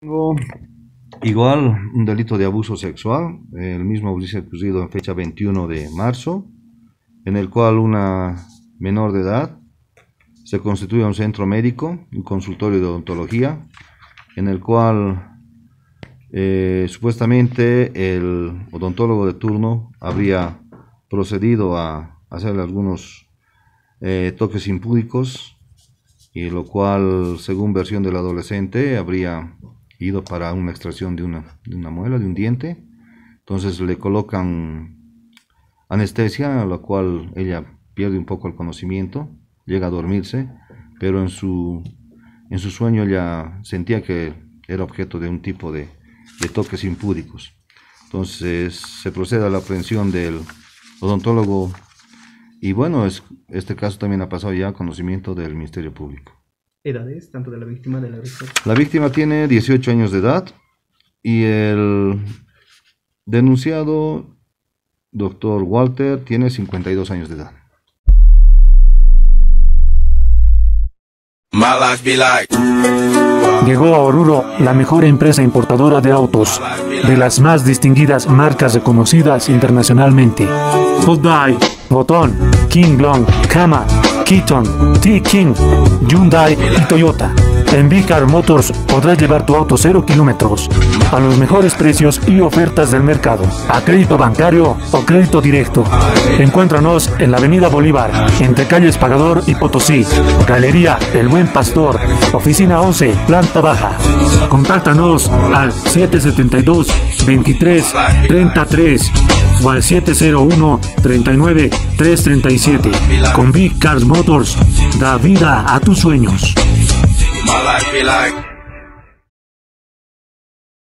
Tengo igual un delito de abuso sexual, el mismo hubiese ocurrido en fecha 21 de marzo, en el cual una menor de edad se constituye un centro médico, un consultorio de odontología, en el cual eh, supuestamente el odontólogo de turno habría procedido a hacerle algunos eh, toques impúdicos, y lo cual, según versión del adolescente, habría ido para una extracción de una, de una muela, de un diente. Entonces le colocan anestesia, a la cual ella pierde un poco el conocimiento, llega a dormirse, pero en su, en su sueño ella sentía que era objeto de un tipo de, de toques impúdicos. Entonces se procede a la aprehensión del odontólogo y bueno, es, este caso también ha pasado ya a conocimiento del Ministerio Público edades, tanto de la víctima de la víctima? La víctima tiene 18 años de edad y el denunciado, doctor Walter, tiene 52 años de edad. Llegó a Oruro la mejor empresa importadora de autos, de las más distinguidas marcas reconocidas internacionalmente. Hyundai, Botón, King Long, Kama, Keaton, T-King, Hyundai y Toyota. En Vicar Motors podrás llevar tu auto cero kilómetros a los mejores precios y ofertas del mercado, a crédito bancario o crédito directo. Encuéntranos en la Avenida Bolívar, entre calles Pagador y Potosí, Galería El Buen Pastor, oficina 11, planta baja. Contáctanos al 772 23 33 o al 701 39 337. Con Big Cars Motors, da vida a tus sueños. My life be like